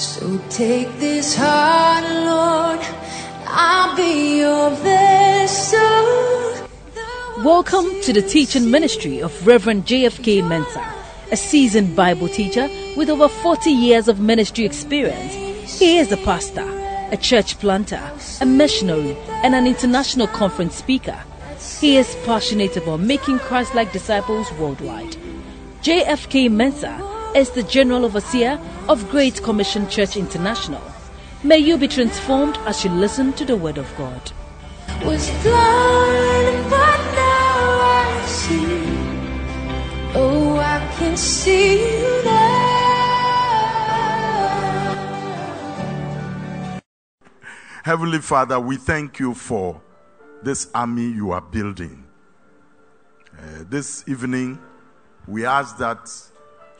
So take this heart, Lord. I'll be your vessel. Welcome to the teaching ministry of Reverend JFK Mensah, a seasoned Bible teacher with over 40 years of ministry experience. He is a pastor, a church planter, a missionary, and an international conference speaker. He is passionate about making Christ like disciples worldwide. JFK Mensah is the General Overseer of Great Commission Church International. May you be transformed as you listen to the Word of God. Was blind, but now I see. Oh, I can see you now. Heavenly Father, we thank you for this army you are building. Uh, this evening, we ask that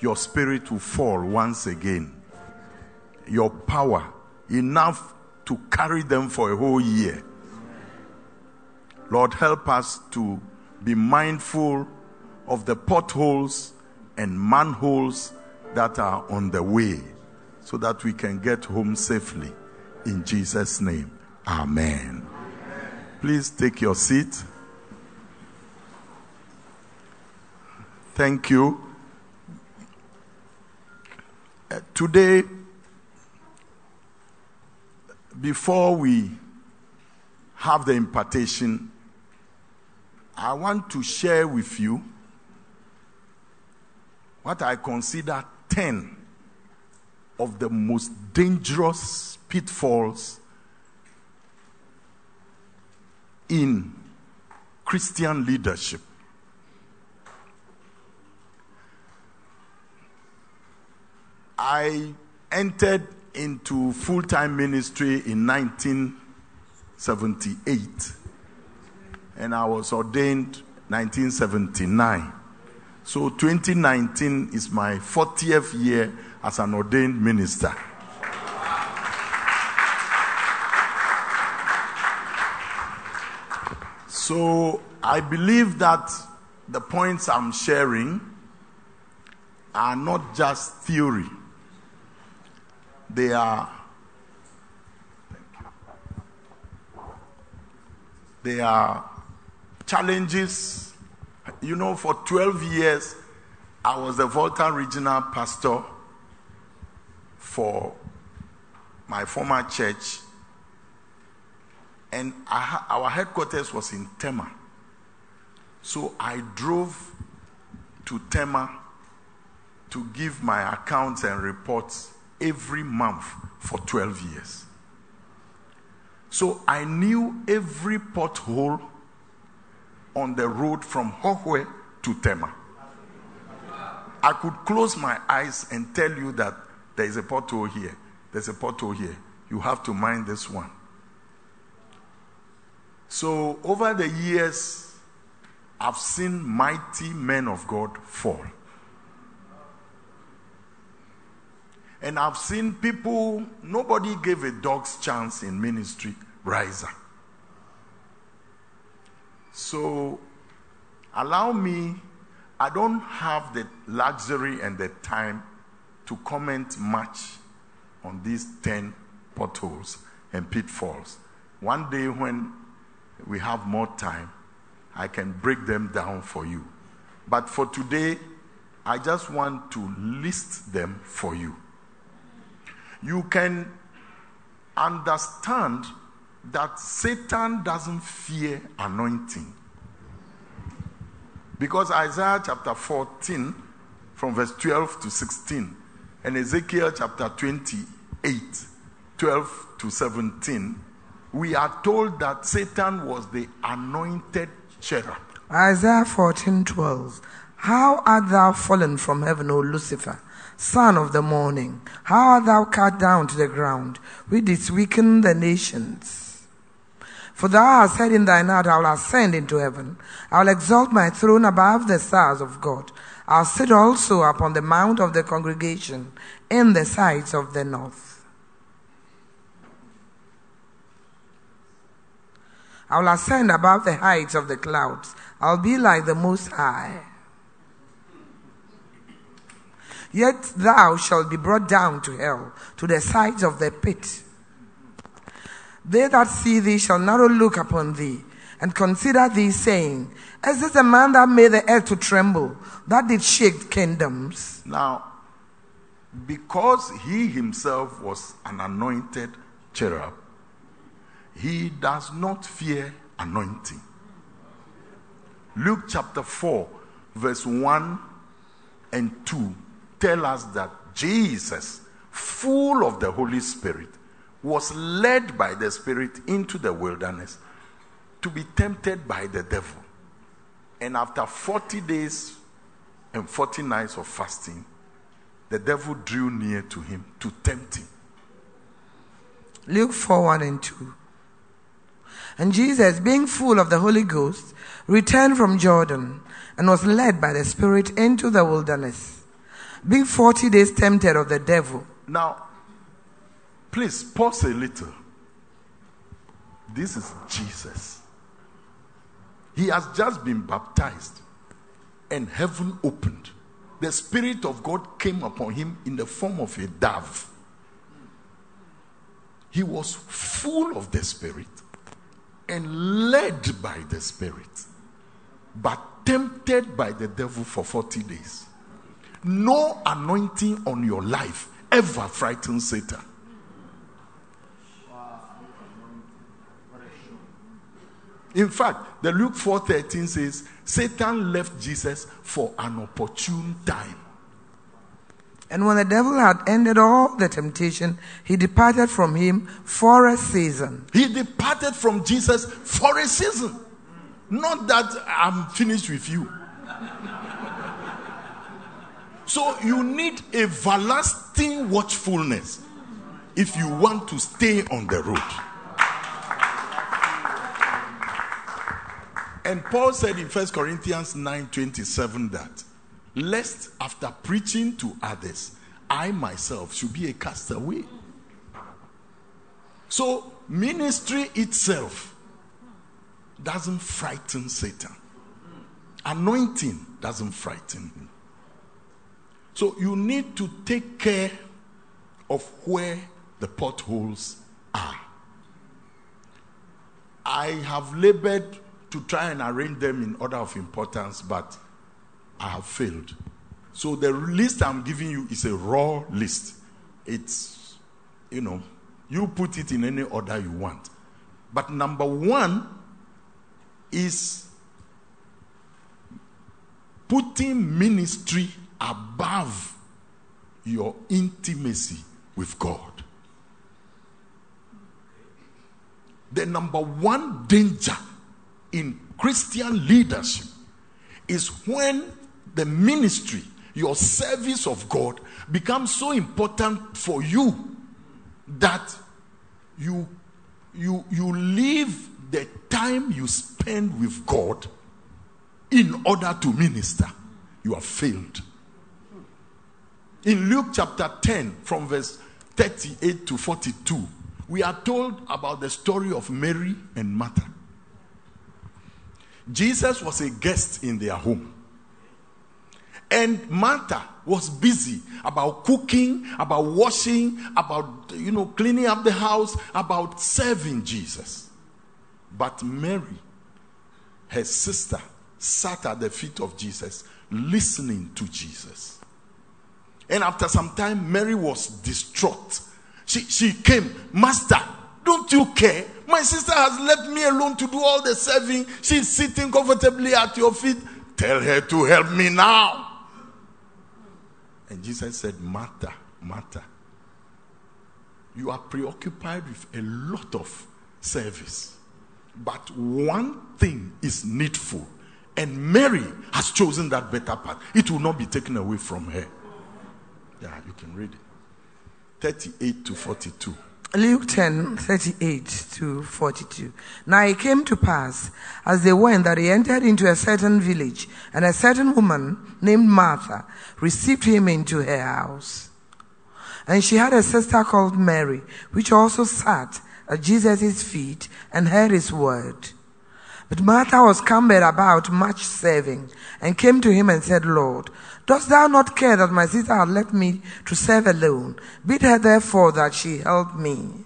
your spirit will fall once again. Your power, enough to carry them for a whole year. Lord, help us to be mindful of the potholes and manholes that are on the way so that we can get home safely. In Jesus' name, Amen. Please take your seat. Thank you. Today, before we have the impartation, I want to share with you what I consider 10 of the most dangerous pitfalls in Christian leadership. I entered into full time ministry in 1978 and I was ordained 1979. So 2019 is my 40th year as an ordained minister. So I believe that the points I'm sharing are not just theory. They are they are challenges. You know, for 12 years, I was the Volta regional pastor for my former church and our headquarters was in Tema. So I drove to Tema to give my accounts and reports every month for 12 years. So I knew every pothole on the road from Hohoe to Tema. I could close my eyes and tell you that there is a pothole here, there's a pothole here. You have to mind this one. So, over the years, I've seen mighty men of God fall. And I've seen people, nobody gave a dog's chance in ministry, rise up. So, allow me, I don't have the luxury and the time to comment much on these 10 potholes and pitfalls. One day, when we have more time, I can break them down for you. But for today, I just want to list them for you. You can understand that Satan doesn't fear anointing. Because Isaiah chapter 14, from verse 12 to 16, and Ezekiel chapter 28, 12 to 17, we are told that Satan was the anointed cherub. Isaiah 14:12 How art thou fallen from heaven, O Lucifer, son of the morning? How art thou cut down to the ground, We didst weaken the nations? For thou hast said in thine heart, I will ascend into heaven. I will exalt my throne above the stars of God. I'll sit also upon the mount of the congregation in the sides of the north. I will ascend above the heights of the clouds. I'll be like the Most High. Yet thou shalt be brought down to hell, to the sides of the pit. They that see thee shall narrow look upon thee, and consider thee, saying, Is this a man that made the earth to tremble, that did shake kingdoms? Now, because he himself was an anointed cherub, he does not fear anointing. Luke chapter 4, verse 1 and 2 tell us that Jesus, full of the Holy Spirit, was led by the Spirit into the wilderness to be tempted by the devil. And after 40 days and 40 nights of fasting, the devil drew near to him to tempt him. Luke 4 1 and 2. And Jesus, being full of the Holy Ghost, returned from Jordan and was led by the Spirit into the wilderness, being 40 days tempted of the devil. Now, please pause a little. This is Jesus. He has just been baptized and heaven opened. The Spirit of God came upon him in the form of a dove. He was full of the Spirit and led by the Spirit, but tempted by the devil for 40 days. No anointing on your life ever frightens Satan. In fact, the Luke 4:13 says Satan left Jesus for an opportune time. And when the devil had ended all the temptation, he departed from him for a season. He departed from Jesus for a season. Not that I'm finished with you. So you need everlasting watchfulness if you want to stay on the road. And Paul said in 1 Corinthians 9 27 that, lest after preaching to others, I myself should be a castaway. So, ministry itself doesn't frighten Satan, anointing doesn't frighten him. So, you need to take care of where the potholes are. I have labored to try and arrange them in order of importance, but I have failed. So the list I'm giving you is a raw list. It's, you know, you put it in any order you want. But number one is putting ministry above your intimacy with God. The number one danger in Christian leadership is when the ministry, your service of God, becomes so important for you that you you you leave the time you spend with God in order to minister. You have failed. In Luke chapter 10, from verse 38 to 42, we are told about the story of Mary and Martha. Jesus was a guest in their home. And Martha was busy about cooking, about washing, about you know cleaning up the house, about serving Jesus. But Mary, her sister, sat at the feet of Jesus listening to Jesus. And after some time, Mary was distraught. She, she came, Master, don't you care? My sister has left me alone to do all the serving. She's sitting comfortably at your feet. Tell her to help me now. And Jesus said, Martha, Martha, you are preoccupied with a lot of service. But one thing is needful. And Mary has chosen that better path. It will not be taken away from her. Yeah, you can read it. 38 to 42. Luke 10 38 to 42. Now it came to pass, as they went, that he entered into a certain village, and a certain woman named Martha received him into her house. And she had a sister called Mary, which also sat at Jesus' feet and heard his word. But Martha was cumbered about much serving, and came to him and said, Lord, dost thou not care that my sister had left me to serve alone? Bid her therefore that she help me.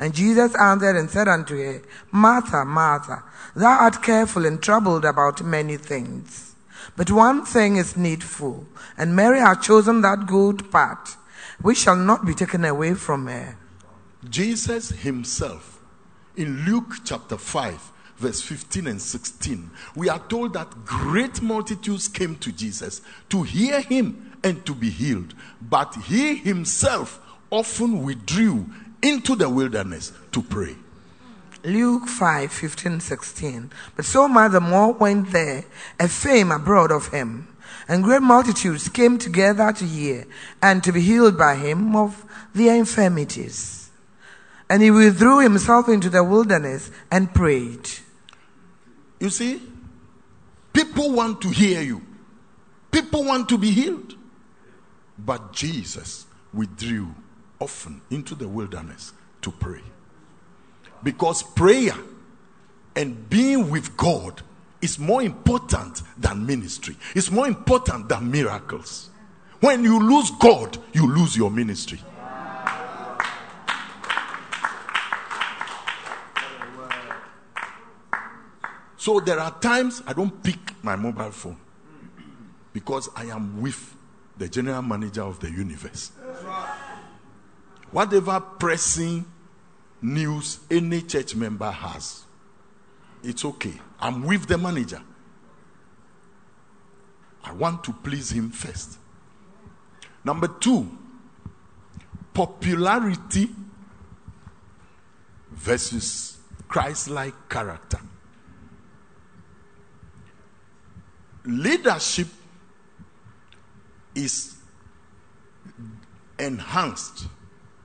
And Jesus answered and said unto her, Martha, Martha, thou art careful and troubled about many things. But one thing is needful, and Mary hath chosen that good part, which shall not be taken away from her. Jesus himself, in Luke chapter 5, verse 15 and 16, we are told that great multitudes came to Jesus to hear him and to be healed. But he himself often withdrew into the wilderness to pray. Luke 5 15, 16. But so much the more went there a fame abroad of him, and great multitudes came together to hear and to be healed by him of their infirmities. And he withdrew himself into the wilderness and prayed. You see, people want to hear you, people want to be healed. But Jesus withdrew often into the wilderness to pray. Because prayer and being with God is more important than ministry, it's more important than miracles. When you lose God, you lose your ministry. So there are times I don't pick my mobile phone because I am with the general manager of the universe. Whatever pressing news any church member has, it's okay. I'm with the manager. I want to please him first. Number two, popularity versus Christ like character. Leadership is enhanced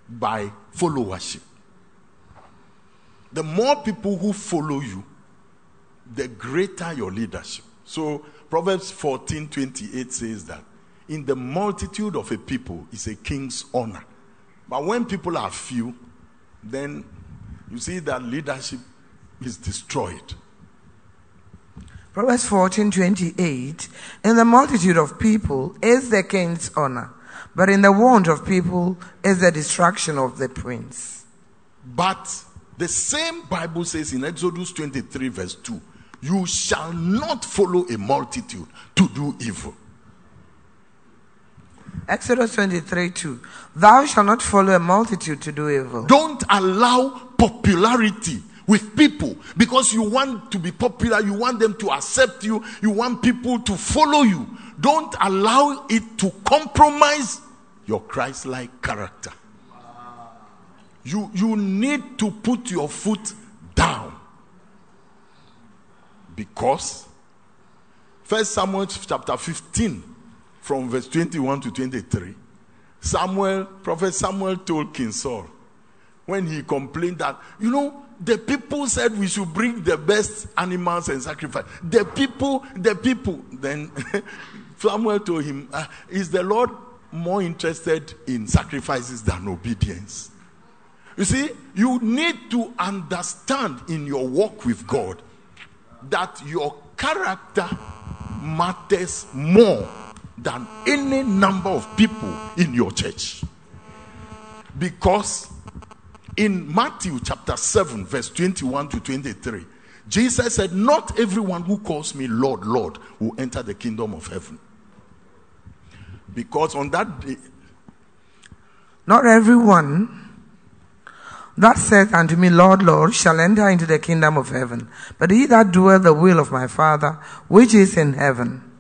by followership. The more people who follow you, the greater your leadership. So Proverbs 14 28 says that in the multitude of a people is a king's honor. But when people are few, then you see that leadership is destroyed. Proverbs 14 28. In the multitude of people is the king's honor, but in the want of people is the destruction of the prince. But the same Bible says in Exodus 23, verse 2 you shall not follow a multitude to do evil. Exodus 23 2. Thou shalt not follow a multitude to do evil. Don't allow popularity with people because you want to be popular, you want them to accept you, you want people to follow you. Don't allow it to compromise your Christ like character. You, you need to put your foot down because First Samuel chapter 15, from verse 21 to 23, Samuel, Prophet Samuel told King Saul when he complained that, you know, the people said we should bring the best animals and sacrifice. The people, the people. Then Samuel told him, uh, Is the Lord more interested in sacrifices than obedience? You see, you need to understand in your walk with God that your character matters more than any number of people in your church. Because in Matthew chapter 7, verse 21 to 23, Jesus said, Not everyone who calls me Lord, Lord will enter the kingdom of heaven. Because on that day, Not everyone that saith unto me, Lord, Lord, shall enter into the kingdom of heaven, but he that doeth the will of my Father, which is in heaven.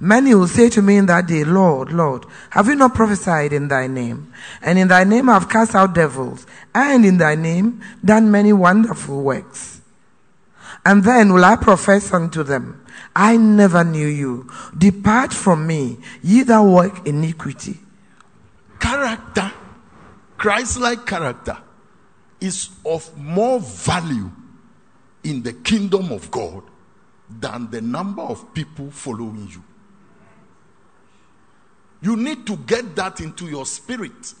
Many will say to me in that day, Lord, Lord, have we not prophesied in thy name? And in thy name I have cast out devils, and in thy name done many wonderful works. And then will I profess unto them, I never knew you. Depart from me, ye that work iniquity. character, Christ like character, is of more value in the kingdom of God than the number of people following you. You need to get that into your spirit.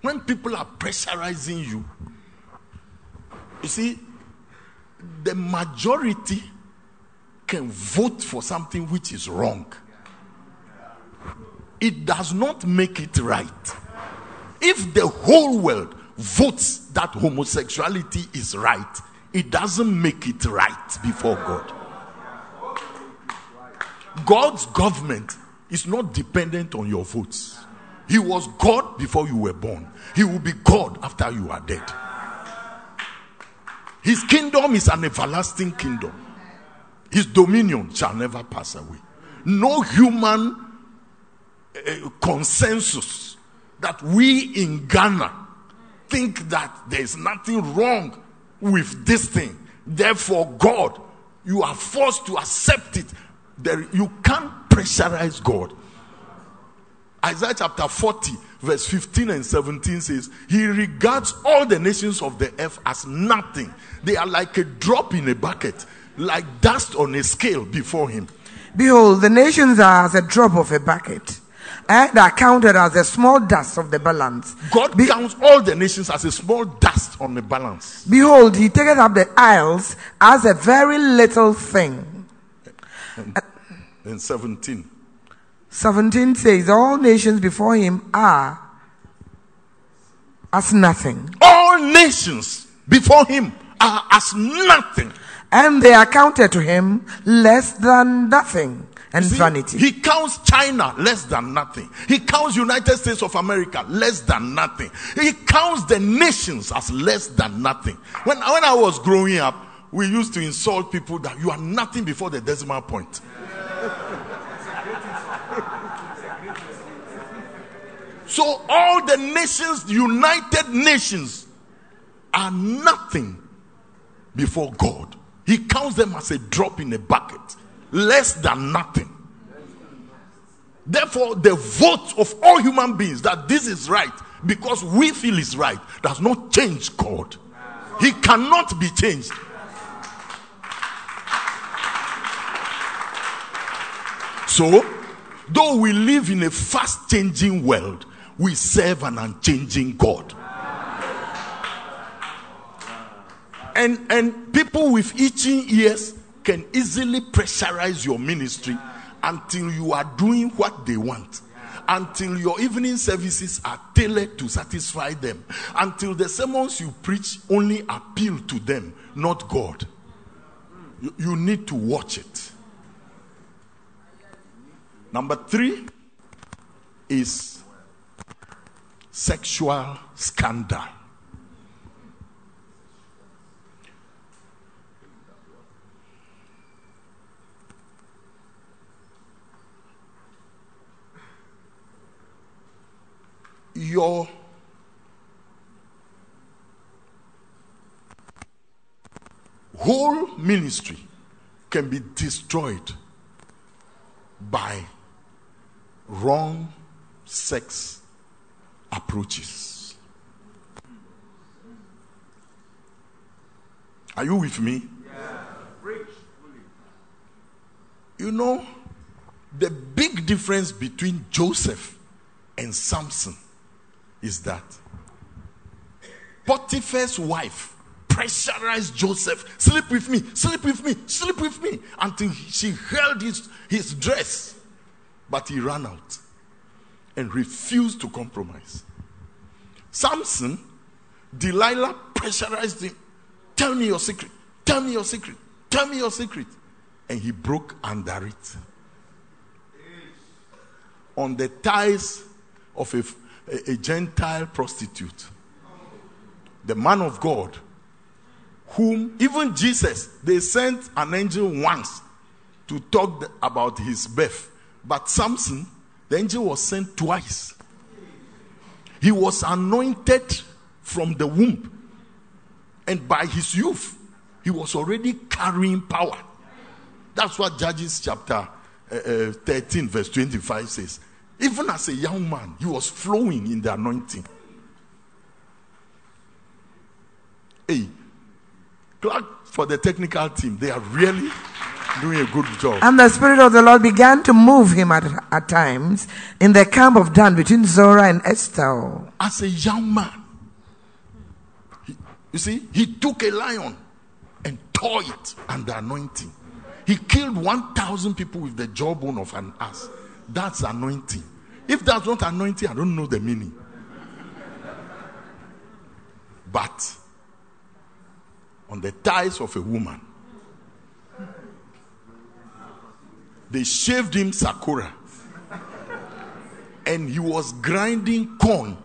When people are pressurizing you, you see, the majority can vote for something which is wrong. It does not make it right. If the whole world votes that homosexuality is right, it doesn't make it right before God. God's government is not dependent on your votes. He was God before you were born, He will be God after you are dead. His kingdom is an everlasting kingdom, His dominion shall never pass away. No human uh, consensus that we in Ghana think that there is nothing wrong with this thing. Therefore, God, you are forced to accept it. There, you can't pressurize God. Isaiah chapter 40, verse 15 and 17 says, He regards all the nations of the earth as nothing. They are like a drop in a bucket, like dust on a scale before Him. Behold, the nations are as a drop of a bucket, eh, and are counted as a small dust of the balance. God Be- counts all the nations as a small dust on the balance. Behold, he taketh up the isles as a very little thing. In 17. 17 says, All nations before him are as nothing, All nations before Him are as nothing. and they are counted to him less than nothing and See, vanity. He counts China less than nothing. He counts United States of America less than nothing. He counts the nations as less than nothing. When, when I was growing up, we used to insult people that you are nothing before the decimal point. so all the nations, United Nations, are nothing before God. He counts them as a drop in a bucket, less than nothing. Therefore, the vote of all human beings that this is right because we feel is right does not change God. He cannot be changed. So, though we live in a fast changing world, we serve an unchanging God. And, and people with itching ears can easily pressurize your ministry until you are doing what they want. Until your evening services are tailored to satisfy them. Until the sermons you preach only appeal to them, not God. You, you need to watch it. Number three is sexual scandal. your whole ministry can be destroyed by wrong sex approaches. Are you with me? You know, the big difference between Joseph and Samson is that Potiphar's wife pressurized Joseph, sleep with me, sleep with me, sleep with me, until she held his, his dress. But he ran out and refused to compromise. Samson, Delilah pressurized him, tell me your secret, tell me your secret, tell me your secret. And he broke under it. On the ties of a a, a Gentile prostitute. The man of God, whom even Jesus, they sent an angel once to talk about his birth. But Samson, the angel was sent twice. He was anointed from the womb. And by his youth, he was already carrying power. That's what Judges chapter uh, uh, 13, verse 25 says. Even as a young man, he was flowing in the anointing. Hey, clap for the technical team. They are really doing a good job. And the Spirit of the Lord began to move him at, at times in the camp of Dan between Zorah and Eshtaol. As a young man, he- you see, he took a lion and tore tore it under anointing. He killed 1,000 people with the jawbone of an ass. That's anointing. If that's not anointing, I don't know the meaning. But on the thighs of a woman, they shaved him sakura. And he was grinding corn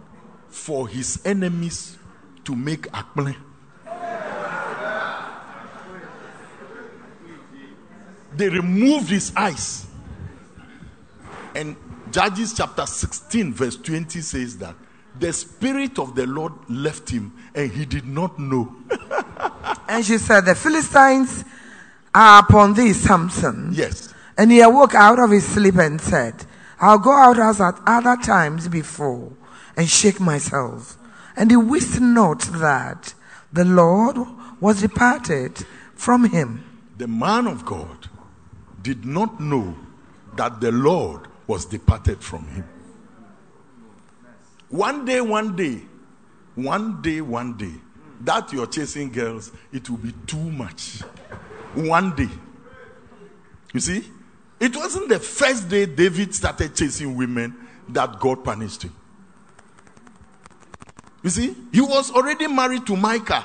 for his enemies to make akple. They removed his eyes. And Judges chapter 16, verse 20 says that the Spirit of the Lord left him and he did not know. And she said, The Philistines are upon thee, Samson. yes. And he awoke out of his sleep and said, I'll go out as at other times before and shake myself. And he wist not that the Lord was departed from him. The man of God did not know that the Lord was departed from him. One day, one day, one day, one day, that you're chasing girls, it will be too much. One day. You see? It wasn't the first day David started chasing women that God punished him. You see? He was already married to Michal,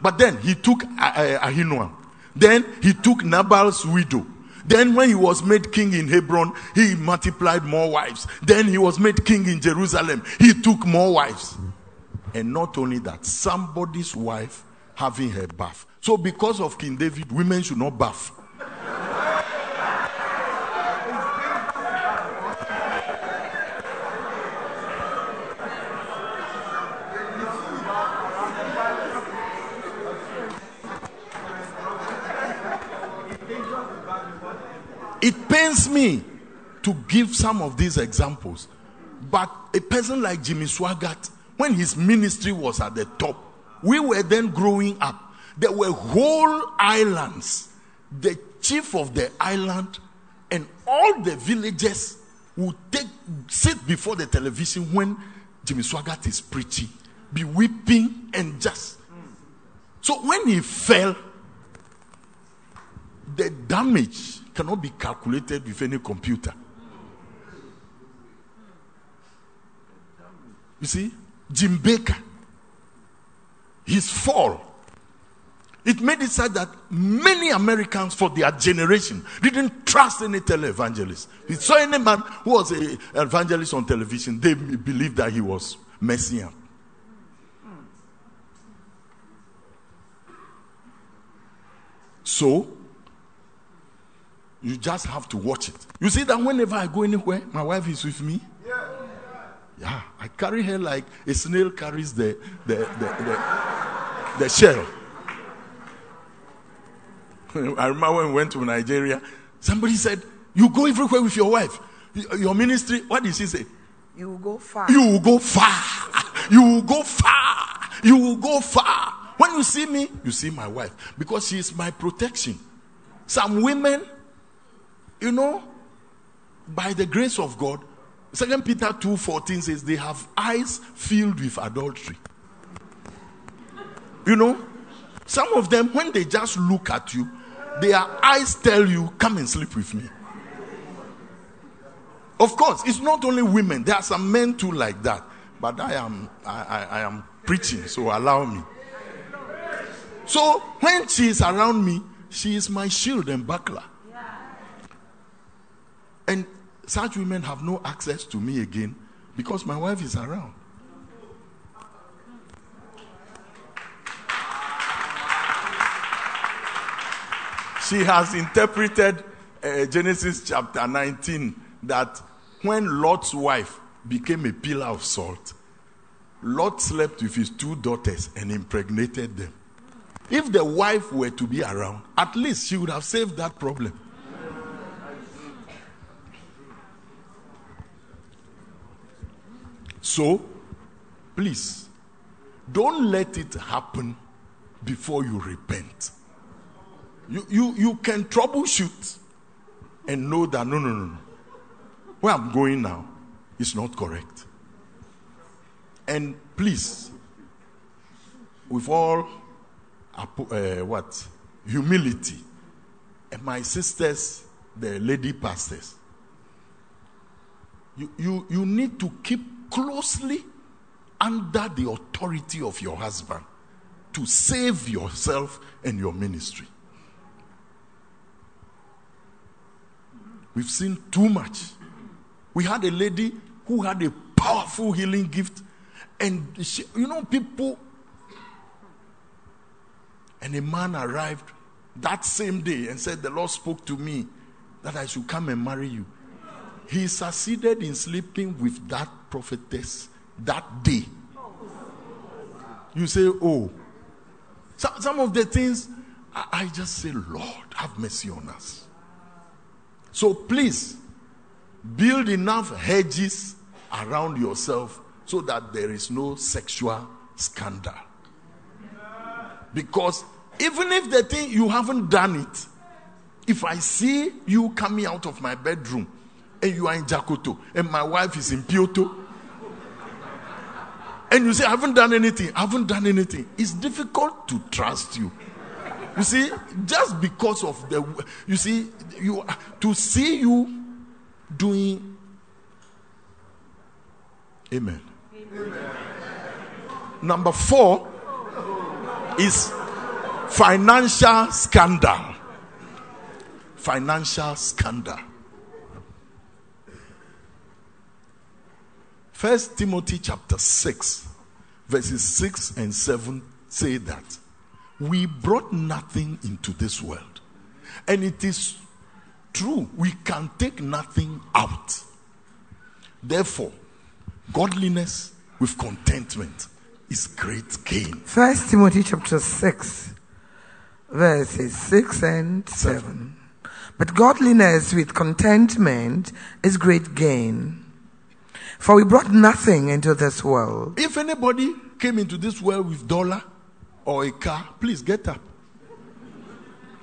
but then he took uh, uh, Ahinoam. Then he took Nabal's widow. Then, when he was made king in Hebron, he multiplied more wives. Then he was made king in Jerusalem. He took more wives. And not only that, somebody's wife having her bath. So, because of King David, women should not bath. It pains me to give some of these examples, but a person like Jimmy Swaggart, when his ministry was at the top, we were then growing up. There were whole islands. The chief of the island and all the villagers would take sit before the television when Jimmy Swaggart is preaching, be weeping and just. So when he fell, the damage cannot be calculated with any computer. You see, Jim Bakker, his fall, it made it said that many Americans for their generation didn't trust any televangelist. If saw any man who was an evangelist on television, they believed that he was messiah. So, you just have to watch it. You see that whenever I go anywhere, my wife is with me. Yeah, I carry her like a snail carries the the the, the, the shell. I remember when we went to Nigeria, somebody said, "You go everywhere with your wife. Your ministry. What did she say? You will go far. You will go far. You will go far. You will go far. When you see me, you see my wife because she is my protection. Some women, you know, by the grace of God, Second Peter 2:14 says they have eyes filled with adultery. You know, some of them when they just look at you, their eyes tell you, "Come and sleep with me." Of course, it's not only women. There are some men too like that. But I am I, I, I am preaching, so allow me. So when she is around me, she is my shield and buckler. And such women have no access to me again because my wife is around. She has interpreted uh, Genesis chapter 19 that when Lot's wife became a pillar of salt, Lot slept with his two daughters and impregnated them. If the wife were to be around, at least she would have saved that problem. So, please, don't let it happen before you repent. You, you, you can troubleshoot and know that no, no, no, no. Where I'm going now is not correct. And please, with all uh, what humility. And my sisters, the lady pastors, you, you, you need to keep closely under the authority of your husband to save yourself and your ministry. We've seen too much. We had a lady who had a powerful healing gift, and she, you know, people. And a man arrived that same day and said, The Lord spoke to me that I should come and marry you. He succeeded in sleeping with that prophetess that day. You say, Oh. So, some of the things I, I just say, Lord, have mercy on us. So please build enough hedges around yourself so that there is no sexual scandal. Because even if the thing you haven't done it, if I see you coming out of my bedroom and you are in Jakoto and my wife is in Pioto, and you say, I haven't done anything, I haven't done anything, it's difficult to trust you. You see, just because of the, you see, you to see you doing, amen. amen. Number four is financial scandal. Financial scandal. First Timothy chapter 6, verses 6 and 7 say that we brought nothing into this world. And it is true, we can take nothing out. Therefore, godliness with contentment is great gain. First Timothy chapter 6, verses 6 and 7. Seven. But godliness with contentment is great gain. For we brought nothing into this world. If anybody came into this world with dollar or a car, please get up.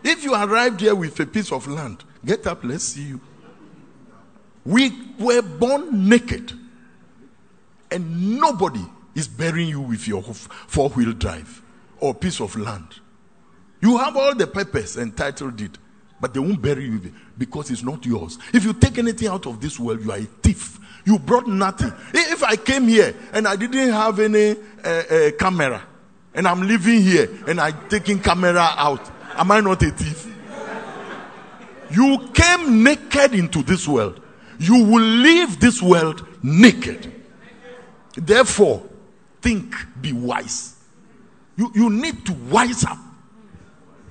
If you arrived here with a piece of land, get up, let's see you. We were born naked, and nobody is burying you with your four wheel drive or piece of land. You have all the papers entitled it, but they won't bury you because it's not yours. If you take anything out of this world, you are a thief. You brought nothing. If I came here and I didn't have any uh, uh, camera, and I'm living here and I'm taking camera out, am I not a thief? You came naked into this world. You will leave this world naked. Therefore, think, be wise. You, you need to wise up.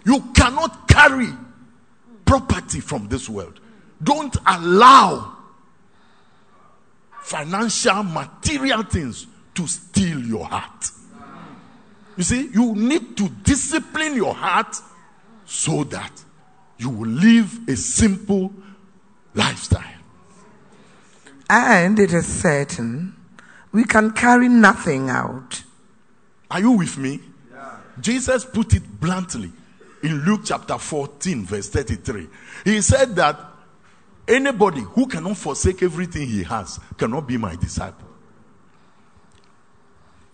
You cannot carry property from this world. Don't allow financial, material things to steal your heart. You see, you need to discipline your heart so that you will live a simple lifestyle. And it is certain we can carry nothing out. Are you with me? Yeah. Jesus put it bluntly in Luke chapter 14, verse 33. He said that anybody who cannot forsake everything he has cannot be my disciple.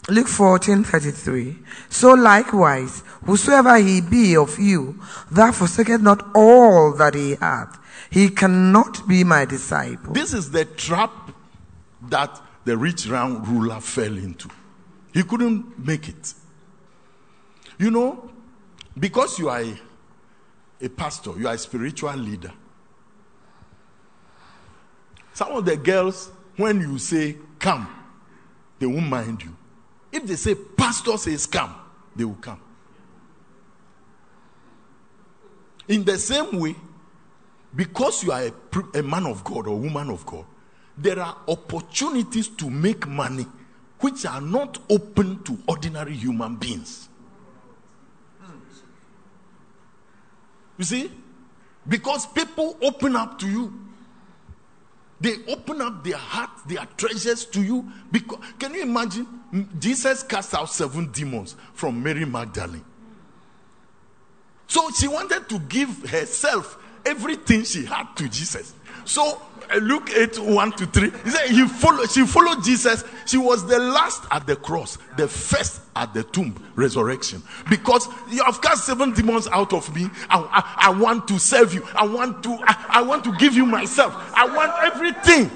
Luke 14 33. So likewise, whosoever he be of you that forsaketh not all that he hath, he cannot be my disciple. This is the trap that the rich round ruler fell into. He couldn't make it. You know, because you are a, a pastor, you are a spiritual leader. Some of the girls, when you say come, they won't mind you. If they say, Pastor says come, they will come. In the same way, because you are a, a man of God or woman of God, there are opportunities to make money which are not open to ordinary human beings. You see? Because people open up to you. They open up their heart, their treasures to you. Because can you imagine? Jesus cast out seven demons from Mary Magdalene. So she wanted to give herself everything she had to Jesus. So uh, Luke 8, 1 to 3. He said he followed, she followed Jesus. She was the last at the cross, the first at the tomb, resurrection. Because you have cast seven demons out of me. I, I, I want to serve you. I want to I, I want to give you myself. I want everything.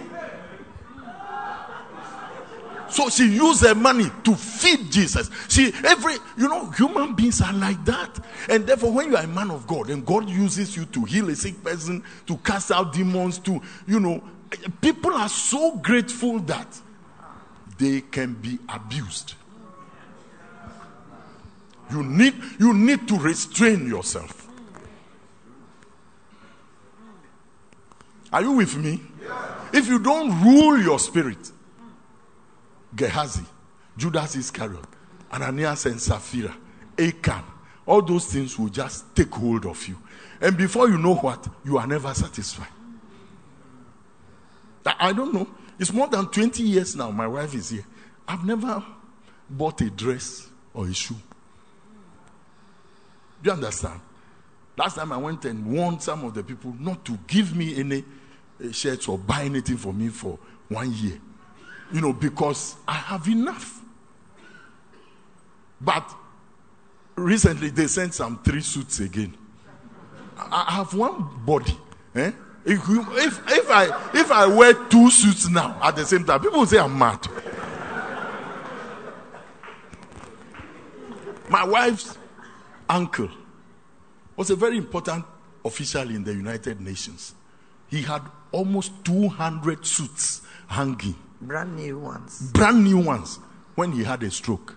So she used her money to feed Jesus. See, every you know human beings are like that, and therefore when you are a man of God and God uses you to heal a sick person, to cast out demons, to you know, people are so grateful that they can be abused. You need you need to restrain yourself. Are you with me? If you don't rule your spirit, Gehazi, Judas Iscariot, Ananias and Sapphira, Achan, all those things will just take hold of you. And before you know what, you are never satisfied. I don't know. It's more than 20 years now. My wife is here. I've never bought a dress or a shoe. Do you understand? Last time I went and warned some of the people not to give me any uh, shirts or buy anything for me for one year. You know, because I have enough. But recently they sent some three suits again. I have one body. Eh? If, if, if, I, if I wear two suits now at the same time, people will say I'm mad. My wife's uncle was a very important official in the United Nations. He had almost 200 suits hanging, Brand new ones. brand new ones, when he had a stroke.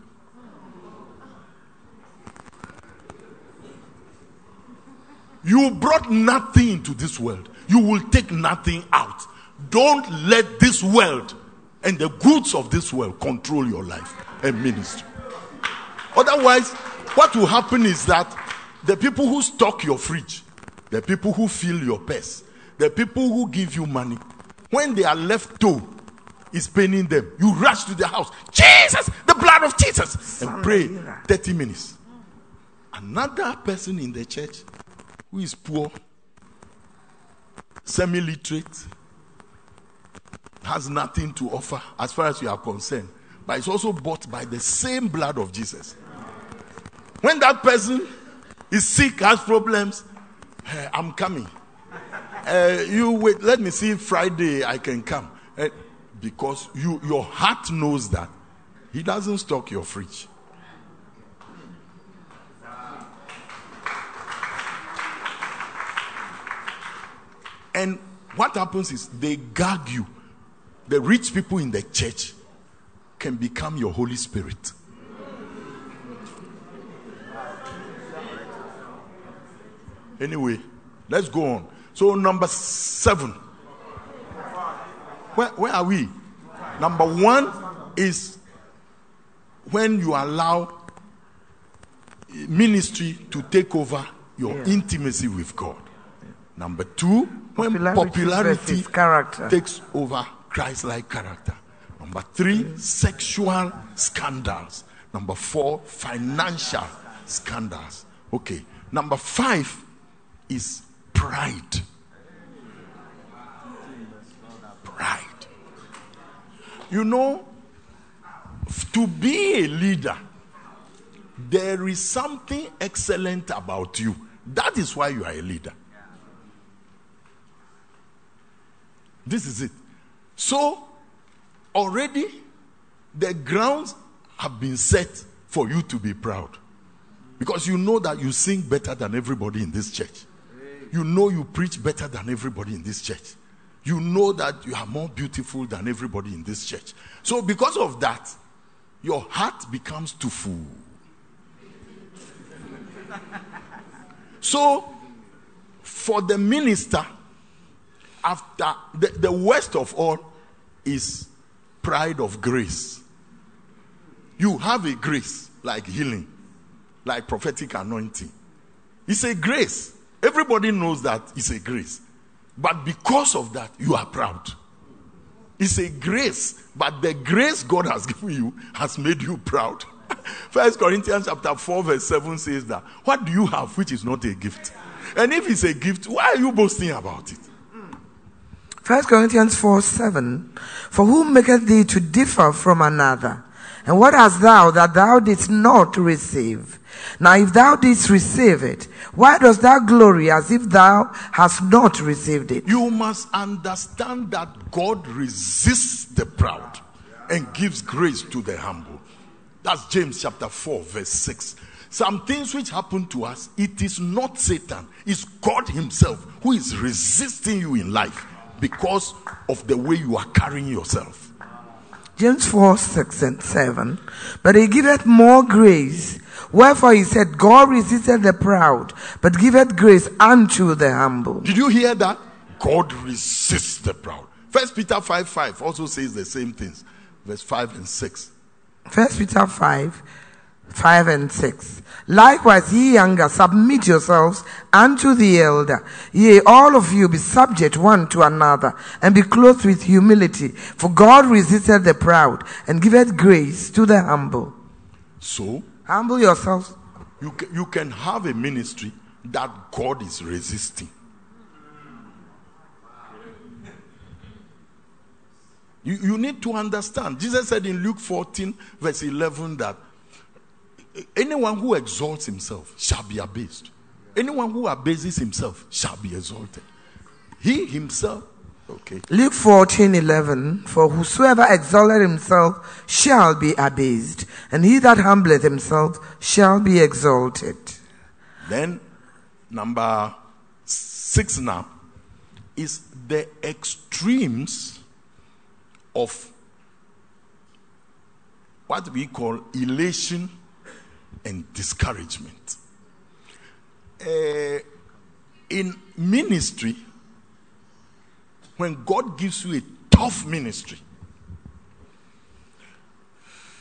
You brought nothing into this world. You will take nothing out. Don't let this world and the goods of this world control your life and ministry. Otherwise, what will happen is that the people who stock your fridge, the people who fill your purse, the people who give you money, when they are left to, is paining them. You rush to the house, Jesus, the blood of Jesus, and pray 30 minutes. Another person in the church who is poor, semi literate, has nothing to offer as far as you are concerned, but it's also bought by the same blood of Jesus. When that person is sick, has problems, "Eh, I'm coming. Uh, you wait, let me see if Friday I can come. Eh, because you, your heart knows that he doesn't stock your fridge. And what happens is they gag you. The rich people in the church can become your Holy Spirit. Anyway, let's go on. So, number seven. Where, where are we? Number one is when you allow ministry to take over your Yeah. intimacy with God. Number two, when Popularity popularity character. takes over Christ like character. Number three, sexual scandals. Number four, financial scandals. Okay. Number five is pride. Pride. You know, to be a leader, there is something excellent about you. That is why you are a leader. This is it. So, already the grounds have been set for you to be proud. Because you know that you sing better than everybody in this church. You know you preach better than everybody in this church. You know that you are more beautiful than everybody in this church. So, because of that, your heart becomes too full. So, for the minister, after the, the worst of all is pride of grace. You have a grace like healing, like prophetic anointing. It's a grace. Everybody knows that it's a grace. But because of that, you are proud. It's a grace, but the grace God has given you has made you proud. First Corinthians chapter 4, verse 7 says that what do you have which is not a gift? And if it's a gift, why are you boasting about it? First Corinthians 4 7. For who maketh thee to differ from another? And what hast thou that thou didst not receive? Now if thou didst receive it, why dost thou glory as if thou hast not received it? You must understand that God resists the proud and gives grace to the humble. That's James chapter 4, verse 6. Some things which happen to us, it is not Satan, it's God Himself who is resisting you in life because of the way you are carrying yourself. James 4 6 and 7. But he giveth more grace. Wherefore he said, God resisted the proud, but giveth grace unto the humble. Did you hear that? God resists the proud. First Peter 5 5 also says the same things. Verse 5 and 6. First Peter 5, 5 and 6. Likewise, ye younger, submit yourselves unto the elder. Yea, all of you be subject one to another, and be clothed with humility. For God resisted the proud, and giveth grace to the humble. So, Humble yourselves. you can, you can have a ministry that God is resisting. You, you need to understand. Jesus said in Luke 14, verse 11, that anyone who exalts himself shall be abased. Anyone who abases himself shall be exalted. He himself, okay. Luke 14, 11. For whosoever exalteth himself shall be abased, and he that humbleth himself shall be exalted. Then, number six now is the extremes of what we call elation and discouragement. Eh, in ministry, when God gives you a tough ministry,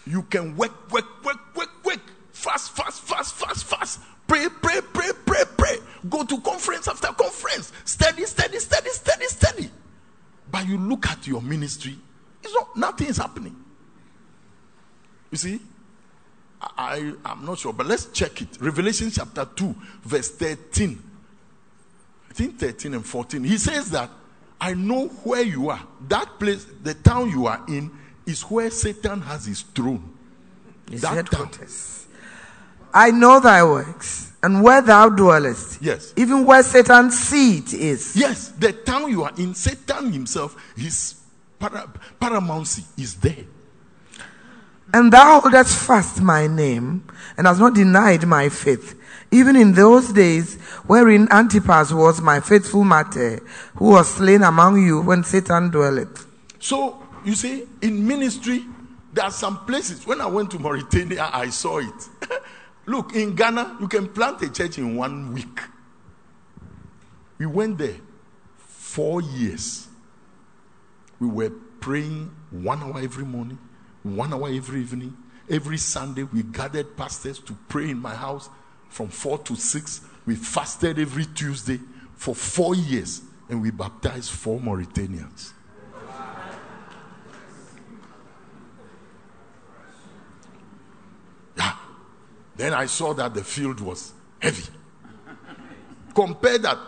you can work, work, work, work, work, fast, fast, fast, fast, fast. Pray, pray, pray, pray, pray. Go to conference after conference. Steady, steady, steady, steady, steady. But you look at your ministry, it's not, nothing is happening. You see, I, am not sure, but let's check it. Revelation chapter 2, verse 13. I think 13 and 14. He says that I know where you are. That place, the town you are in, is where Satan has his throne. His That headquarters. I know thy works, and where thou dwellest. Yes. Even where Satan's seat is. Yes, the town you are in, Satan himself, his para- paramountcy is there. And thou holdest fast my name, and hast not denied my faith, even in those days wherein Antipas was my faithful martyr, who was slain among you when Satan dwelleth. So, you see, in ministry, there are some places. When I went to Mauritania, I saw it. Look, in Ghana, you can plant a church in one week. We went there four years. We were praying one hour every morning, one hour every evening. Every Sunday, we gathered pastors to pray in my house from four to six. We fasted every Tuesday for four years, and we baptized four Mauritanians. Yeah. Then I saw that the field was heavy. Compare that,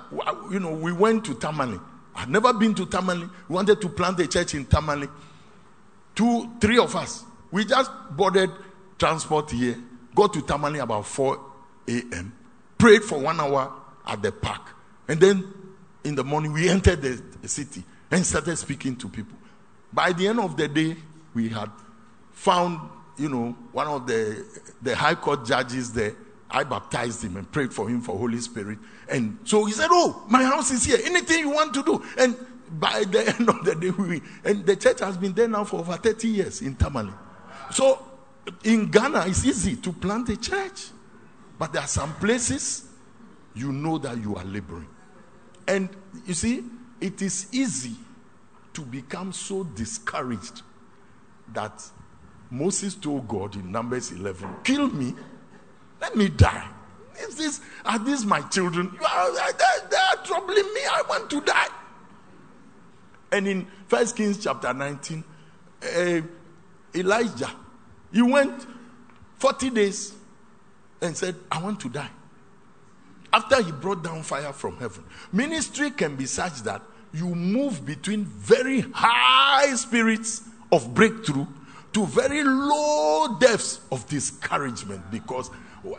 you know, we went to Tamale. I'd never been to Tamale. We wanted to plant a church in Tamale. Two, three of us. We just boarded transport here, got to Tamale about 4 a.m., prayed for one hour at the park. And then in the morning, we entered the, city and started speaking to people. By the end of the day, we had found, you know, one of the, the high court judges there. I baptized him and prayed for him for Holy Spirit. And so he said, Oh, my house is here. Anything you want to do. And by the end of the day, we, and the church has been there now for over 30 years in Tamale. So in Ghana, it's easy to plant a church. But there are some places you know that you are laboring. And you see, it is easy to become so discouraged that Moses told God in Numbers 11, Kill me, let me die. Is this, are these my children? Are, they, they are troubling me. I want to die. And in First Kings chapter 19, uh, Elijah, he went 40 days and said, I want to die. After he brought down fire from heaven. Ministry can be such that you move between very high spirits of breakthrough to very low depths of discouragement because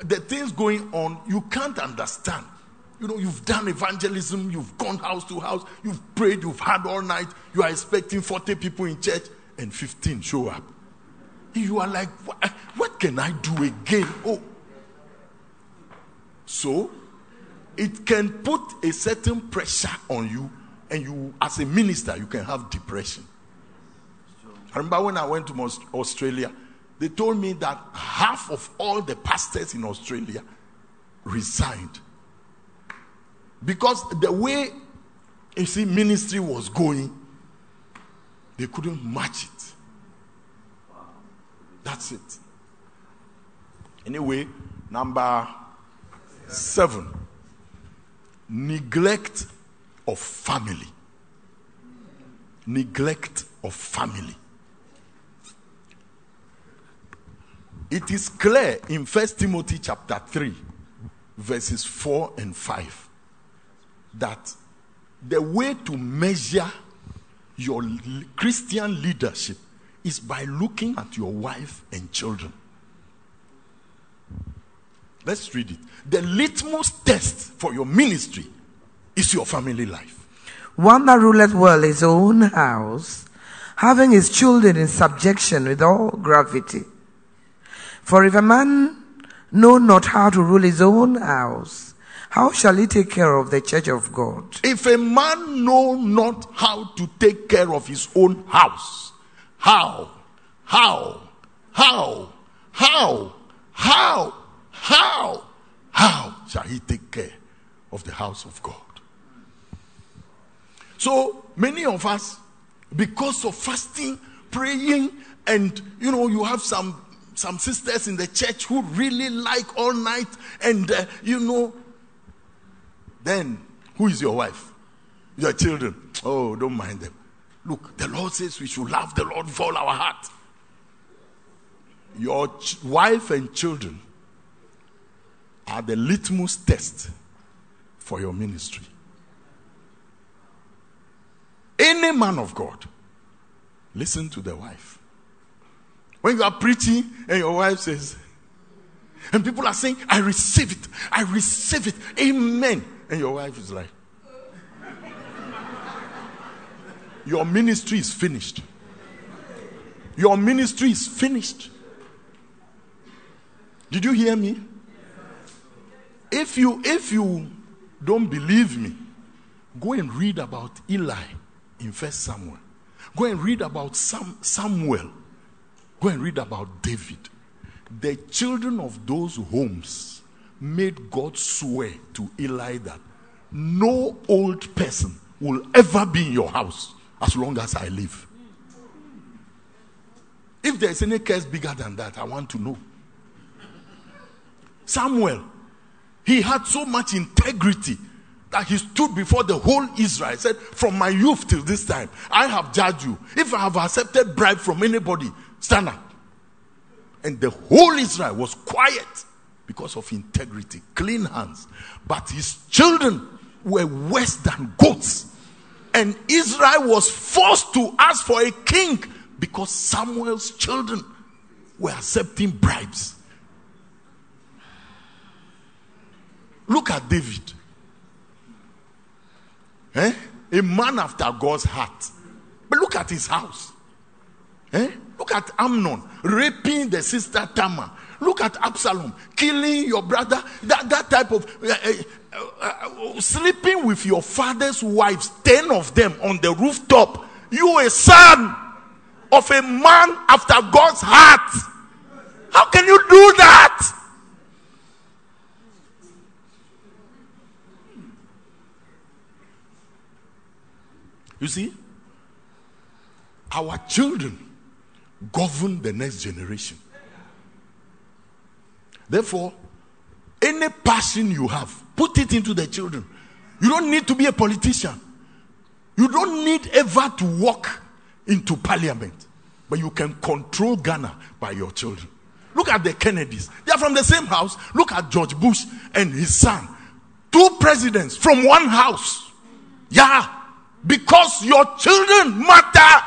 the things going on you can't understand. You know, you've done evangelism, you've gone house to house, you've prayed, you've had all night, you are expecting 40 people in church, and 15 show up. You are like, what, what can I do again? Oh. So, it can put a certain pressure on you, and you, as a minister, you can have depression. I remember when I went to Australia, they told me that half of all the pastors in Australia resigned because the way you see ministry was going, they couldn't match it. That's it. Anyway, number seven neglect of family. Neglect of family. It is clear in First Timothy chapter 3, verses 4 and 5 that the way to measure your Christian leadership is by looking at your wife and children. Let's read it. The litmus test for your ministry is your family life. One that ruleth well his own house, having his children in subjection with all gravity. For if a man know not how to rule his own house, how shall he take care of the church of God? If a man know not how to take care of his own house, how, how, how, how, how, how, how shall he take care of the house of God? So many of us, because of fasting, praying, and you know, you have some some sisters in the church who really like all night, and uh, you know, then, who is your wife? Your children. Oh, don't mind them. Look, the Lord says we should love the Lord with all our heart. Your ch- wife and children are the litmus test for your ministry. Any man of God, listen to the wife. When you are preaching and your wife says, and people are saying, I receive it, I receive it, amen. And your wife is like, Your ministry is finished. Your ministry is finished. Did you hear me? If you if you don't believe me, go and read about Eli in First Samuel. Go and read about Sam, Samuel. Go and read about David. The children of those homes made God swear to Eli that no old person will ever be in your house as long as I live. If there's any curse bigger than that, I want to know. Samuel, he had so much integrity that he stood before the whole Israel. said, From my youth till this time, I have judged you. If I have accepted bribe from anybody, stand up. And the whole Israel was quiet because of integrity, clean hands. But his children were worse than goats. And Israel was forced to ask for a king because Samuel's children were accepting bribes. Look at David. Eh? A man after God's heart. But look at his house. Eh? Look at Amnon raping the sister Tamar. Look at Absalom killing your brother. That, that type of uh, uh, uh, sleeping with your father's wives, 10 of them on the rooftop. You, a son of a man after God's heart. How can you do that? You see, our children govern the next generation. Therefore, any passion you have, put it into the children. You don't need to be a politician. You don't need ever to walk into parliament, but you can control Ghana by your children. Look at the Kennedys. They are from the same house. Look at George Bush and his son. Two presidents from one house. Yeah. Because your children matter.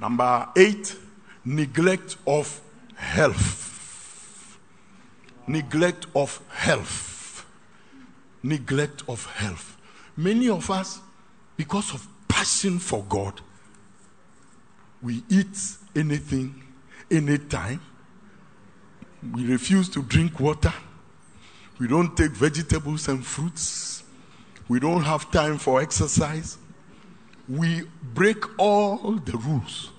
Number eight, neglect of health. Neglect of health. Neglect of health. Many of us, because of passion for God, we eat anything, anytime. We refuse to drink water. We don't take vegetables and fruits. We don't have time for exercise. We break all the rules.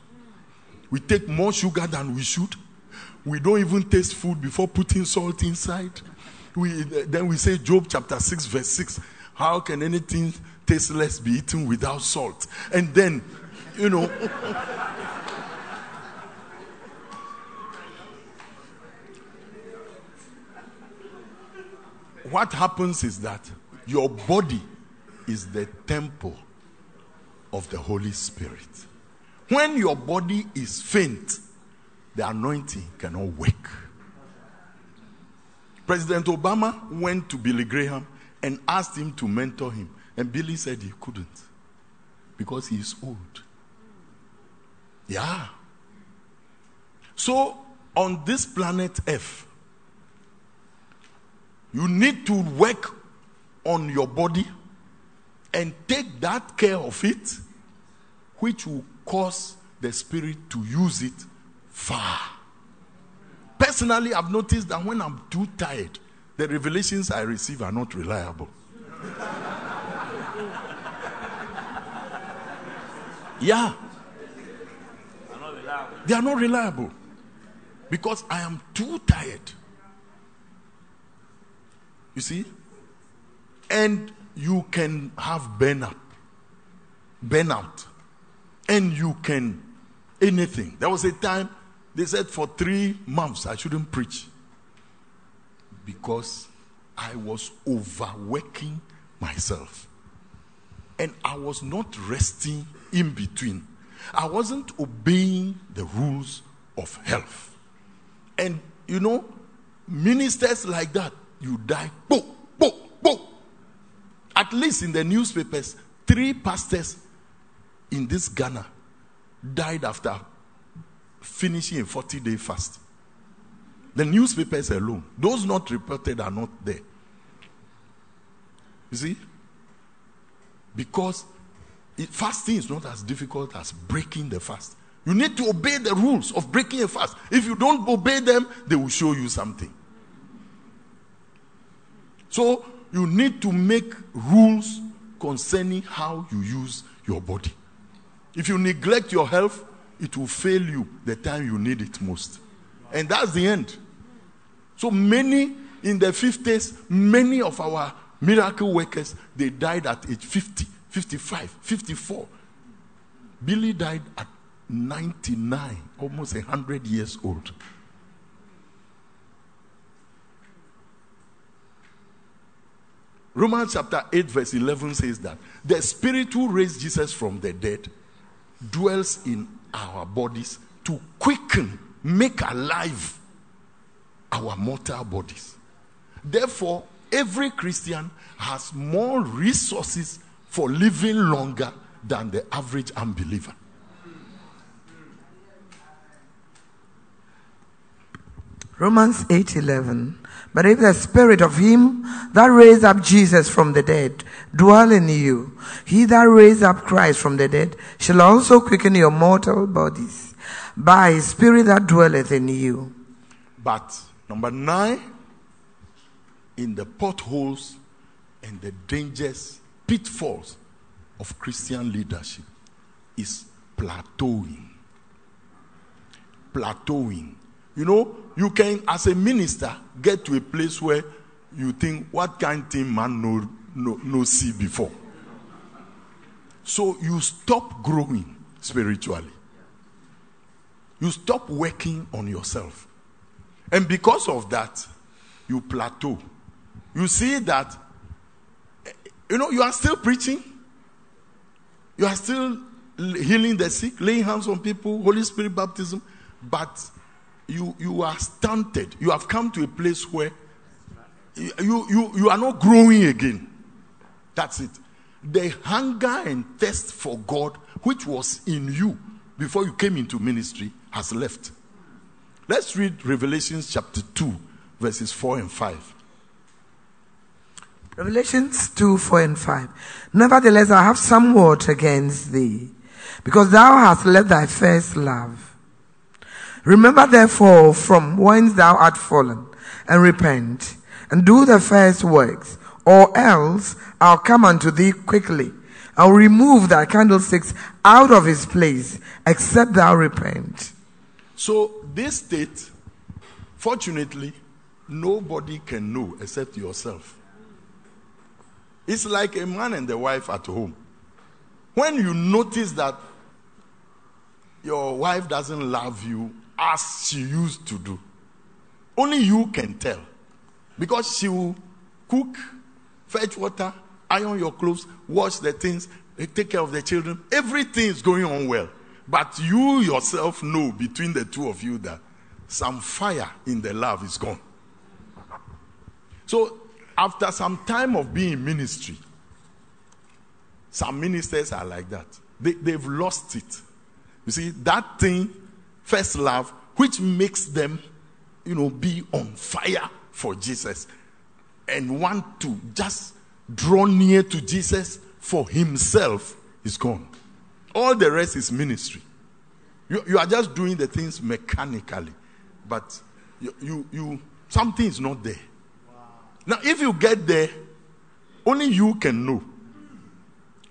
We take more sugar than we should. We don't even taste food before putting salt inside. We, then we say, Job chapter 6, verse 6 How can anything tasteless be eaten without salt? And then, you know. what happens is that your body is the temple of the Holy Spirit. When your body is faint, the anointing cannot work. President Obama went to Billy Graham and asked him to mentor him, and Billy said he couldn't because he is old. Yeah. So, on this planet Earth, you need to work on your body and take that care of it, which will cause the spirit to use it far. Personally, I've noticed that when I'm too tired, the revelations I receive are not reliable. yeah. They are not reliable because I am too tired. You see? And you can have burn up, burnout, and you can anything. There was a time they said for three months I shouldn't preach because I was overworking myself. And I was not resting in between. I wasn't obeying the rules of health. And you know, ministers like that, you die, boom, boom, boom. At least in the newspapers, three pastors in this Ghana died after finishing a 40 day fast. The newspapers alone, those not reported are not there. You see? Because it, fasting is not as difficult as breaking the fast. You need to obey the rules of breaking a fast. If you don't obey them, they will show you something. So you need to make rules concerning how you use your body. If you neglect your health, it will fail you the time you need it most. And that's the end. So many in the 50s, many of our miracle workers, they died at age 50, 55, 54. Billy died at 99, almost 100 years old. Romans chapter 8, verse 11 says that the spirit who raised Jesus from the dead dwells in our bodies to quicken, make alive our mortal bodies. Therefore, every Christian has more resources for living longer than the average unbeliever. Romans 8:11 But if the spirit of him that raised up Jesus from the dead dwell in you, he that raised up Christ from the dead shall also quicken your mortal bodies by his spirit that dwelleth in you. But number 9 in the potholes and the dangers, pitfalls of Christian leadership is plateauing. Plateauing. You know, you can, as a minister, get to a place where you think, what kind of thing man no, no, no see before? So you stop growing spiritually. You stop working on yourself. And because of that, you plateau. You see that, you know, you are still preaching. You are still healing the sick, laying hands on people, Holy Spirit baptism. But you, you are stunted. You have come to a place where you, you, you are not growing again. That's it. The hunger and thirst for God, which was in you before you came into ministry, has left. Let's read Revelations chapter 2, verses 4 and 5. Revelations 2 4 and 5. Nevertheless, I have somewhat against thee, because thou hast left thy first love. Remember therefore from whence thou art fallen, and repent, and do the first works, or else I'll come unto thee quickly. I'll remove thy candlesticks out of his place, except thou repent. So, this state, fortunately, nobody can know except yourself. It's like a man and the wife at home. When you notice that your wife doesn't love you as she used to do, only you can tell. Because she will cook, fetch water, iron your clothes, wash the things, take care of the children. Everything is going on well. But you yourself know between the two of you that some fire in the love is gone. So, after some time of being in ministry, some ministers are like that. They, they've lost it. You see, that thing, first love, which makes them, you know, be on fire for Jesus and want to just draw near to Jesus for himself is gone. All the rest is ministry. You, you are just doing the things mechanically, but you, you, you something is not there. Now, if you get there, only you can know.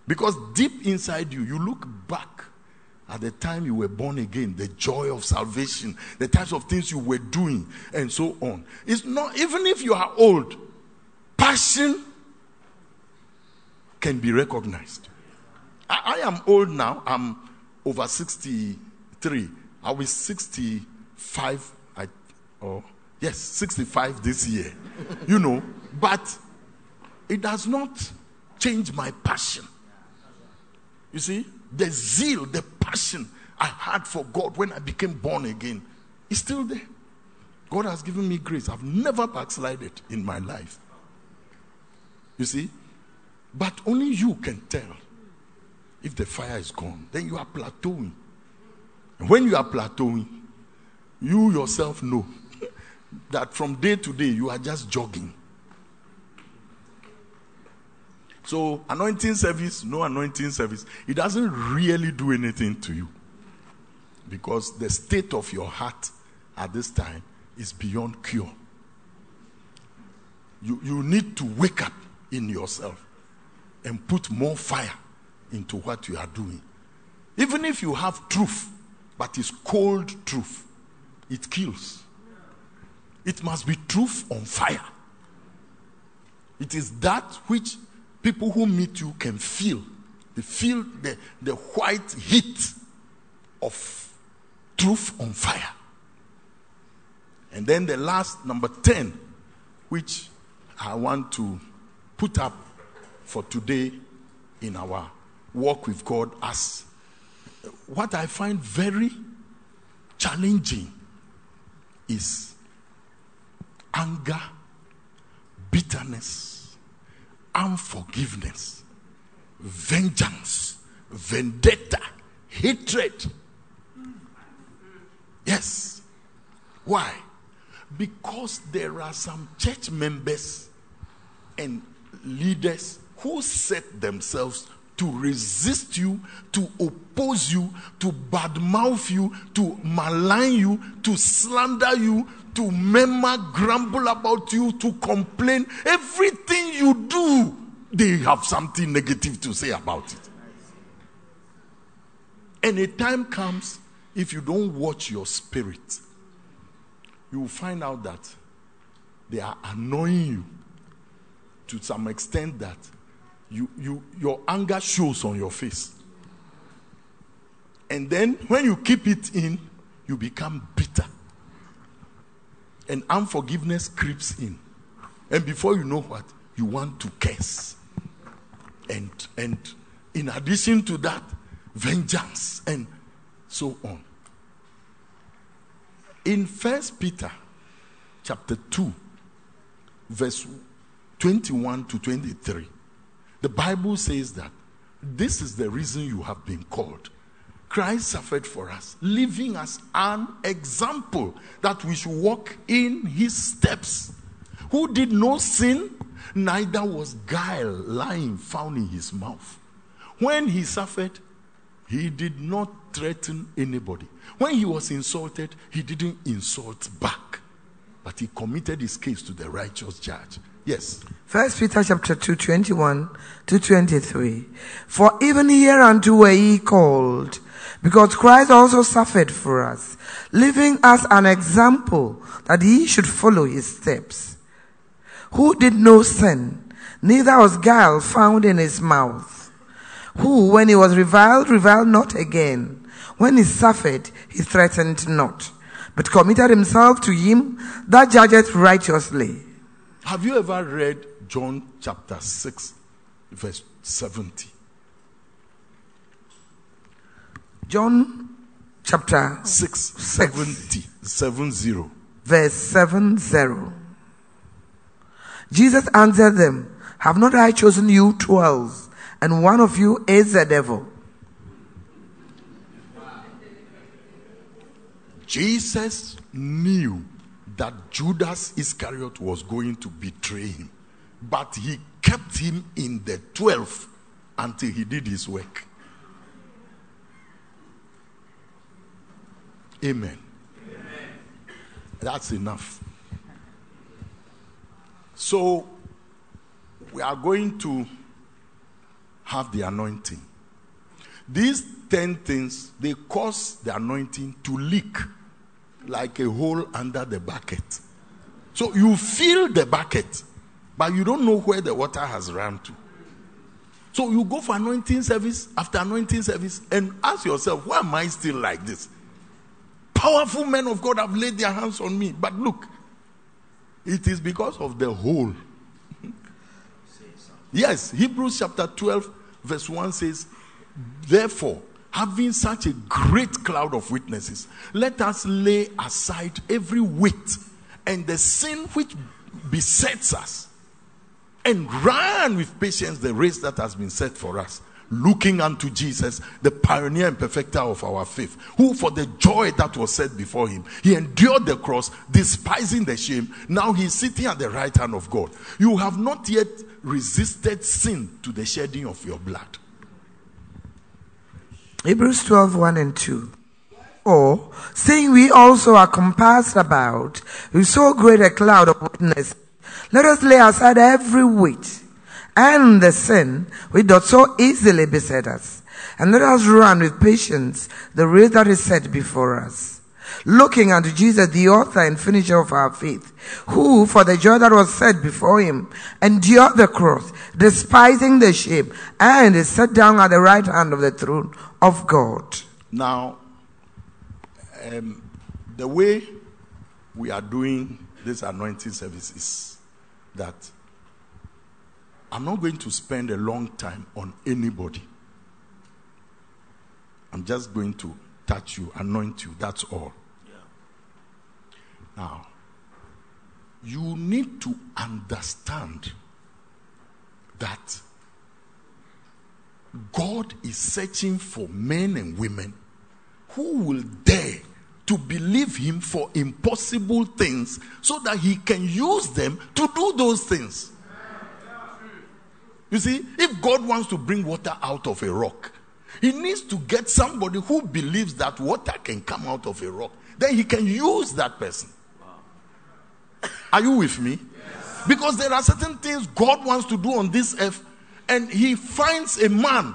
Because deep inside you, you look back at the time you were born again, the joy of salvation, the types of things you were doing, and so on. It's not, even if you are old, passion can be recognized. I, I am old now, I'm over 63. I was 65, I, oh, yes, 65 this year. you know, but it does not change my passion. You see, the zeal, the passion I had for God when I became born again is still there. God has given me grace. I've never backslided in my life. You see? But only you can tell if the fire is gone. Then you are plateauing. And when you are plateauing, you yourself know that from day to day you are just jogging. So, anointing service, no anointing service, it doesn't really do anything to you. Because the state of your heart at this time is beyond cure. You, you need to wake up in yourself and put more fire into what you are doing. Even if you have truth, but it's cold truth, it kills. It must be truth on fire. It is that which people who meet you can feel. They feel the, the white heat of truth on fire. And then the last, number 10, which I want to put up for today in our walk with God as what I find very challenging is anger, bitterness, unforgiveness, vengeance, vendetta, hatred. Yes. Why? Because there are some church members and leaders who set themselves to resist you, to oppose you, to badmouth you, to malign you, to slander you, to murmur, grumble about you, to complain. Everything you do, they have something negative to say about it. And a time comes, if you don't watch your spirit, you will find out that they are annoying you to some extent that you, you, your anger shows on your face. And then when you keep it in, you become bitter. And unforgiveness creeps in. And before you know what, you want to curse. And, and in addition to that, vengeance and so on. In First Peter chapter 2, verse 21 to 23, the Bible says that this is the reason you have been called. Christ suffered for us, leaving us an example that we should walk in his steps. Who did no sin, neither was guile lying found in his mouth. When he suffered, he did not threaten anybody. When he was insulted, he didn't insult back, but he committed his case to the righteous judge. Yes. First Peter chapter 2, 21 to 23. For even hereunto were ye called, because Christ also suffered for us, leaving us an example that ye should follow his steps. Who did no sin, neither was guile found in his mouth. Who, when he was reviled, reviled not again. When he suffered, he threatened not, but committed himself to him that judgeth righteously. Have you ever read John chapter 6, verse 70? John chapter 6, 70. 70. verse 7 0. Jesus answered them, Have not I chosen you twelve, and one of you is the devil? Jesus knew that Judas Iscariot was going to betray him, but he kept him in the 12 until he did his work. Amen. That's enough. So, we are going to have the anointing. These 10 things, they cause the anointing to leak like a hole under the bucket. So you fill the bucket, but you don't know where the water has run to. So you go for anointing service after anointing service and ask yourself, why am I still like this? Powerful men of God have laid their hands on me, but look, it is because of the hole. yes, Hebrews chapter 12, verse 1 says, Therefore, having such a great cloud of witnesses, let us lay aside every weight and the sin which besets us, and run with patience the race that has been set for us. Looking unto Jesus, the pioneer and perfecter of our faith, who for the joy that was set before him, he endured the cross, despising the shame. Now he is sitting at the right hand of God. You have not yet resisted sin to the shedding of your blood. Hebrews 12 1 and 2. Or, seeing we also are compassed about with so great a cloud of witnesses, let us lay aside every weight and the sin which doth so easily beset us, and let us run with patience the race that is set before us. Looking unto Jesus, the author and finisher of our faith, who, for the joy that was set before him, endured the cross, despising the shame, and is set down at the right hand of the throne of God. Now, um, the way we are doing this anointing service is that I'm not going to spend a long time on anybody. I'm just going to touch you, anoint you, that's all. Now, you need to understand that God is searching for men and women who will dare to believe Him for impossible things so that He can use them to do those things. You see, if God wants to bring water out of a rock, He needs to get somebody who believes that water can come out of a rock. Then He can use that person. Are you with me? Because there are certain things God wants to do on this earth, and He finds a man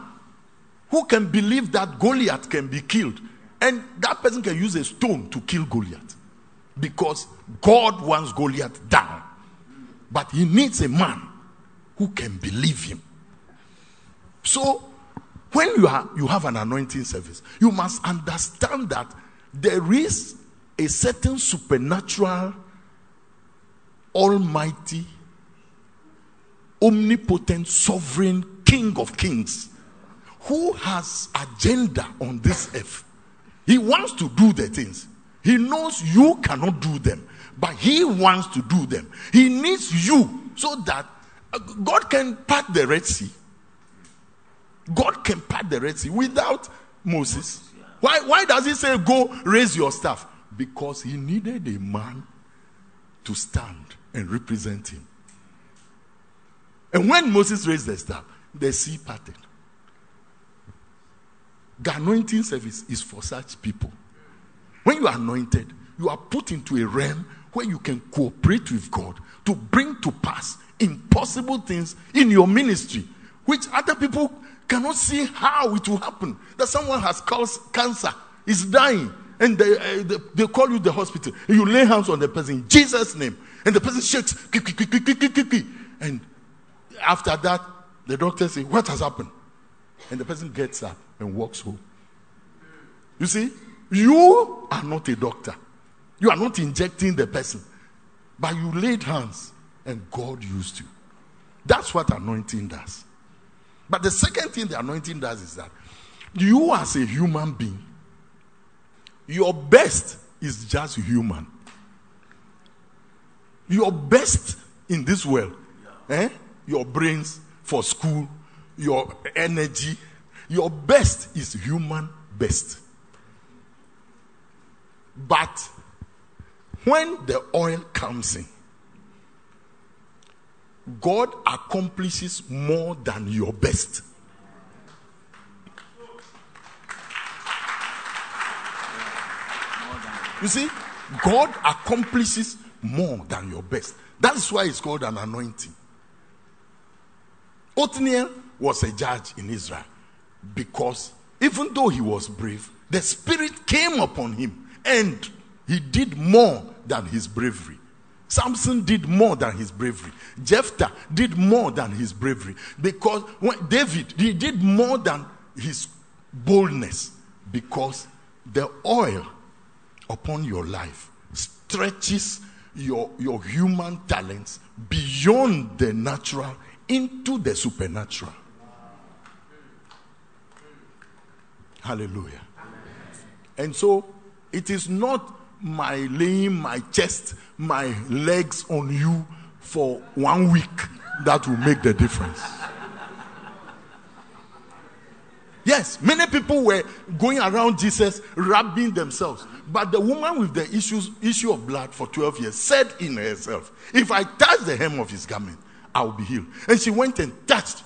who can believe that Goliath can be killed, and that person can use a stone to kill Goliath because God wants Goliath down, but He needs a man who can believe Him. So, when you, are, you have an anointing service, you must understand that there is a certain supernatural almighty, omnipotent, sovereign King of kings who has agenda on this earth. He wants to do the things. He knows you cannot do them, but He wants to do them. He needs you so that uh, God can part the Red Sea. God can part the Red Sea without Moses. Why, why does He say, Go raise your staff? Because He needed a man to stand and represent Him. And when Moses raised the staff, the sea parted. The anointing service is for such people. When you are anointed, you are put into a realm where you can cooperate with God to bring to pass impossible things in your ministry, which other people cannot see how it will happen. That someone has caused cancer, is dying, and they, uh, they, they, call you the hospital. You lay hands on the person in Jesus' name, and the person shakes. And after that, the doctor says, What has happened? And the person gets up and walks home. You see, you are not a doctor. You are not injecting the person, but you laid hands and God used you. That's what anointing does. But the second thing the anointing does is that you, as a human being, your best is just human. Your best in this world, eh? your brains for school, your energy, your best is human best. But when the oil comes in, God accomplishes more than your best. You see, God accomplishes more than your best. That's why it's called an anointing. Othniel was a judge in Israel because even though he was brave, the Spirit came upon him and he did more than his bravery. Samson did more than his bravery. Jephthah did more than his bravery. Because when David, he did more than his boldness. Because the oil upon your life stretches your, your human talents beyond the natural into the supernatural. Hallelujah. And so it is not my laying my chest, my legs on you for one week that will make the difference. Yes, many people were going around Jesus rubbing themselves. But the woman with the issues, issue of blood for 12 years said in herself, If I touch the hem of his garment, I will be healed. And she went and touched.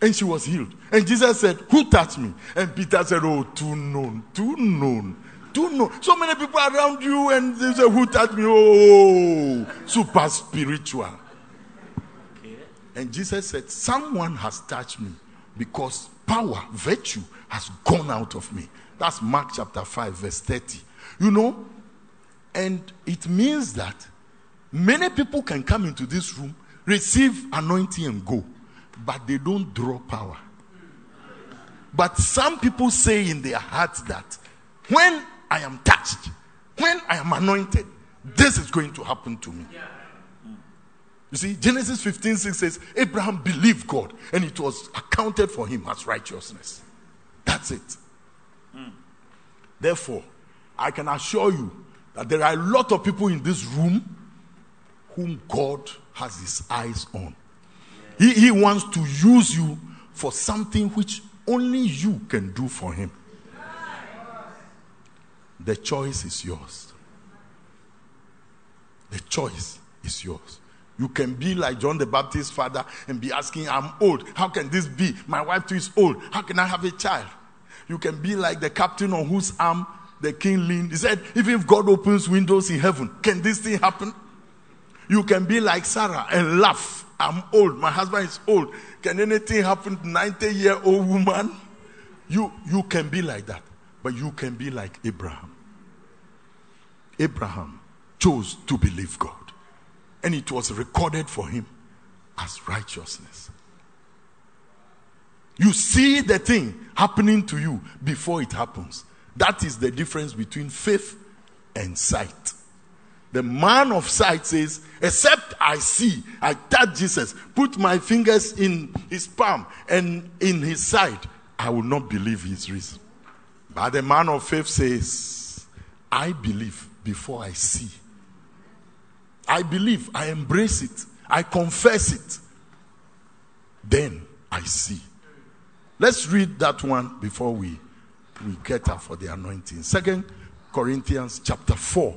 And she was healed. And Jesus said, Who touched me? And Peter said, Oh, too known, too known, too known. So many people around you, and they say, Who touched me? Oh, super spiritual. And Jesus said, Someone has touched me because power, virtue has gone out of me. That's Mark chapter 5, verse 30. You know, and it means that Many people can come into this room, receive anointing, and go, but they don't draw power. But some people say in their hearts that when I am touched, when I am anointed, this is going to happen to me. You see, Genesis 15 6 says, Abraham believed God and it was accounted for him as righteousness. That's it. Therefore, I can assure you that there are a lot of people in this room whom God has his eyes on. He, he wants to use you for something which only you can do for him. The choice is yours. The choice is yours. You can be like John the Baptist's father and be asking, I'm old. How can this be? My wife too is old. How can I have a child? You can be like the captain on whose arm the king leaned. He said, Even if God opens windows in heaven, can this thing happen? You can be like Sarah and laugh. I'm old. My husband is old. Can anything happen to 90 year old woman? You, you can be like that. But you can be like Abraham. Abraham chose to believe God. And it was recorded for him as righteousness. You see the thing happening to you before it happens. That is the difference between faith and sight. The man of sight says, Except I see, I touch Jesus, put my fingers in his palm and in his side, I will not believe his reason. But the man of faith says, I believe before I see. I believe, I embrace it, I confess it. Then I see. Let's read that one before we, we get up for the anointing. Second Corinthians chapter 4.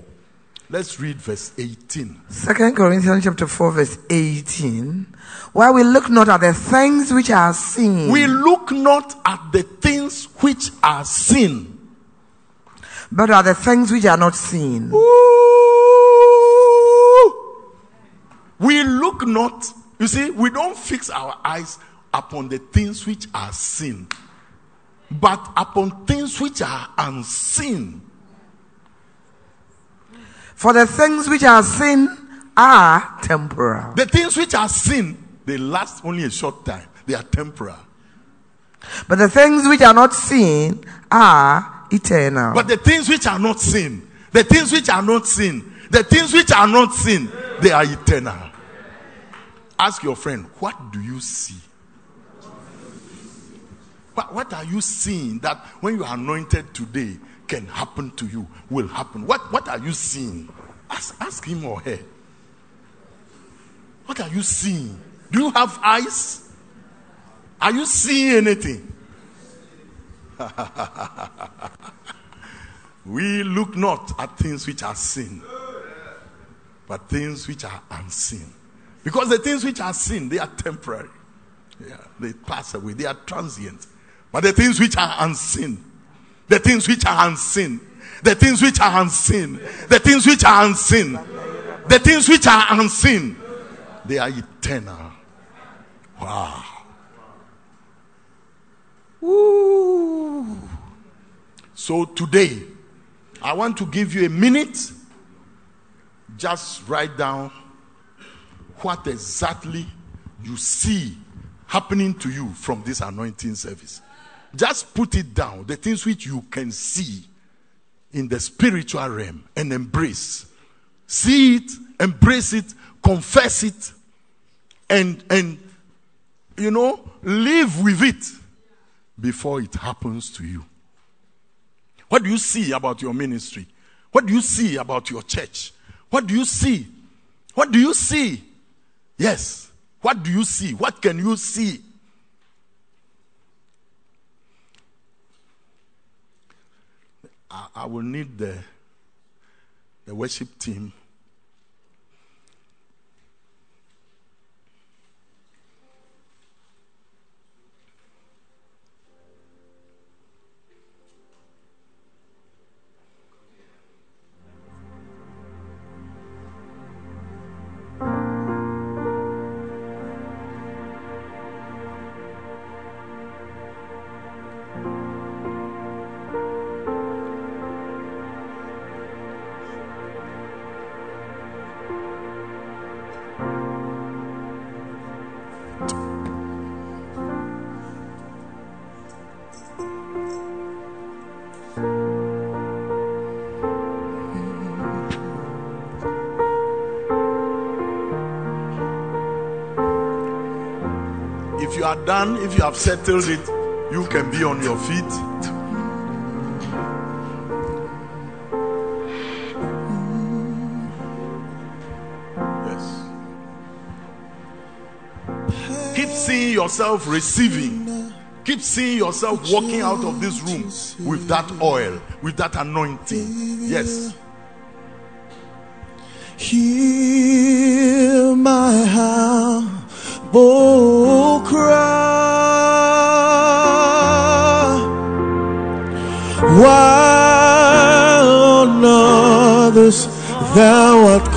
Let's read verse 18. Second Corinthians chapter 4 verse 18. While we look not at the things which are seen, We look not at the things which are seen. but at the things which are not seen. Ooh. We look not, you see, we don't fix our eyes upon the things which are seen, but upon things which are unseen. For the things which are seen are temporal, The things which are seen, they last only a short time, they are temporal. but the things which are not seen are eternal. But the things which are not seen, the things which are not seen, the things which are not seen, they are eternal. Ask your friend, what do you see? What, what are you seeing that when you are anointed today can happen to you, will happen? What, what are you seeing? Ask, ask him or her. What are you seeing? Do you have eyes? Are you seeing anything? We look not at things which are seen, but things which are unseen. Because the things which are seen, they are temporary. Yeah, they pass away, they are transient. But the things which are unseen, the things which are unseen, the things which are unseen, the things which are unseen, the things which are unseen, they are eternal. Wow. Woo. So today, I want to give you a minute. Just write down what exactly you see happening to you from this anointing service. Just put it down, the things which you can see in the spiritual realm and embrace. See it, embrace it, confess it, and and you know, live with it before it happens to you. What do you see about your ministry? What do you see about your church? What do you see? What do you see? Yes. What do you see? What can you see? I, I will need the, the worship team. Are done, if you have settled it, you can be on your feet. Yes. Keep seeing yourself receiving. Keep seeing yourself walking out of this room with that oil, with that anointing. Yes.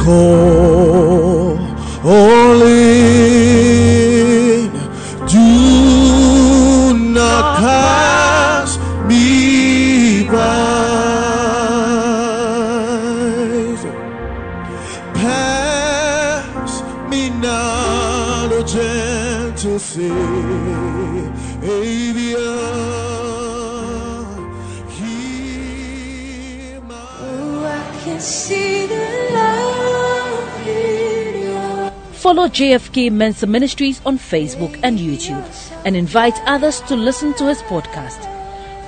Thou JFK Mensah Ministries on Facebook and YouTube and invite others to listen to his podcast.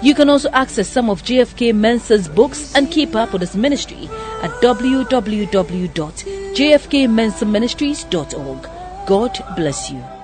You can also access some of JFK Mensah's books and keep up with his ministry at www.jfkmensahministries.org. God bless you.